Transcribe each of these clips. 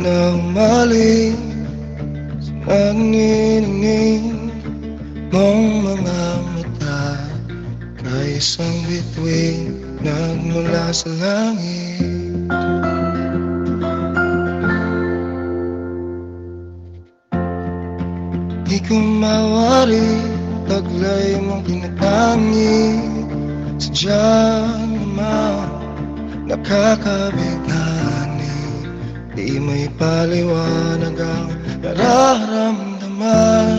na umaling Sa nagniningning mong mga mata Kaisang bituin nagmula sa langit. Di ko mawari Taglay mong tinatangi Sadya naman Nakakabigani Di may paliwanag ang nararamdaman.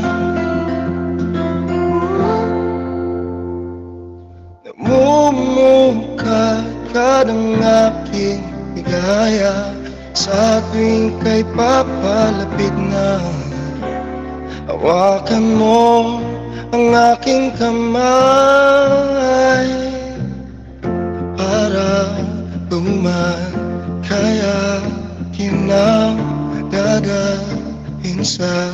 Namumungkat ka ng aking ligaya Sa tuwing kay papalapit na. Hawakan mo ang aking kamay tuman kaya kinang gagawin sa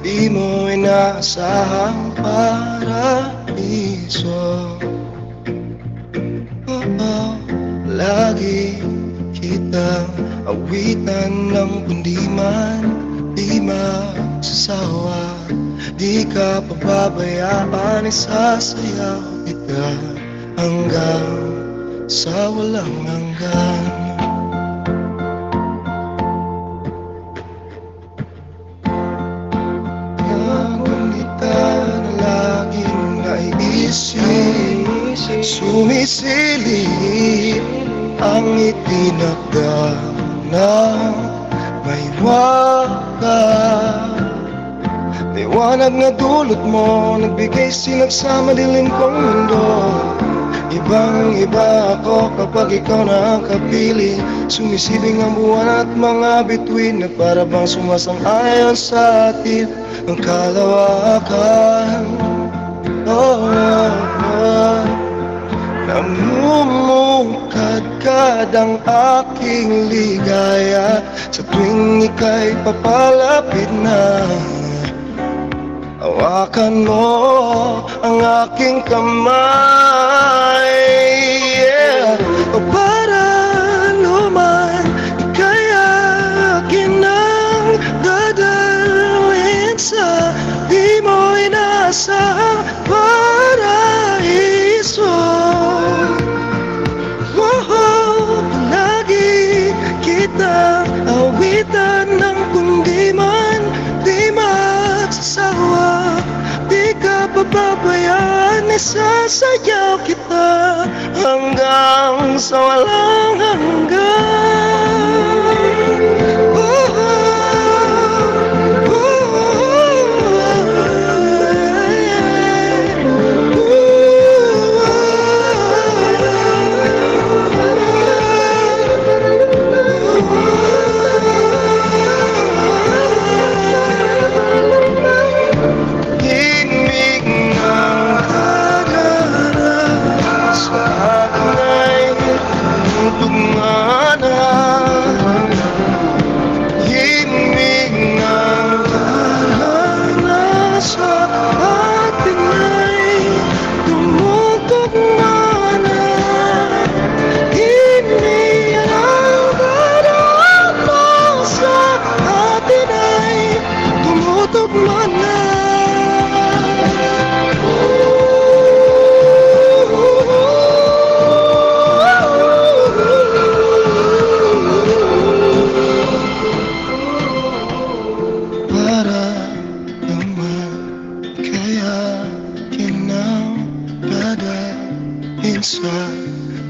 Di mo inaasahang paraiso Oo, lagi kitang awitan ng kundi man Di magsasawa. Di ka pababayaan Isasayaw kita hanggang sa walang hanggan. Sumisilip ang itinagda na may wakas. Liwanag na dulot mo Nagbigay sinagsama dilim kong mundo Ibang iba ako kapag ikaw na ang kapili. Sumisibing ang buwan at mga bituin Na para bang sumasang-ayon sa atin. Ang kalawakan. Oh, oh, oh. Namumungkad-kad ang aking ligaya. Sa tuwing ika'y papalapit na Hawakan mo ang aking kamay yeah. O para luman Kaya kinang dadalhin sa Di mo inasahang pababayaan Isasayaw kita Hanggang sa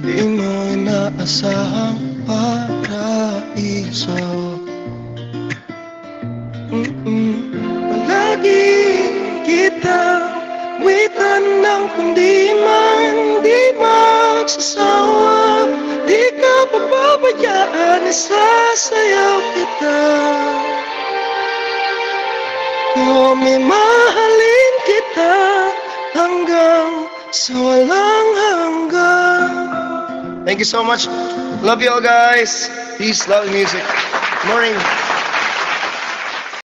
Di mo inaasahang paraiso Mm-mm. Palagi kita witan ng kundi man Di magsasawa. Di ka pababayaan Isasayaw kita. O mahalin kita Hanggang sa walang Thank you so much. Love you all guys. Peace, love, music. Morning.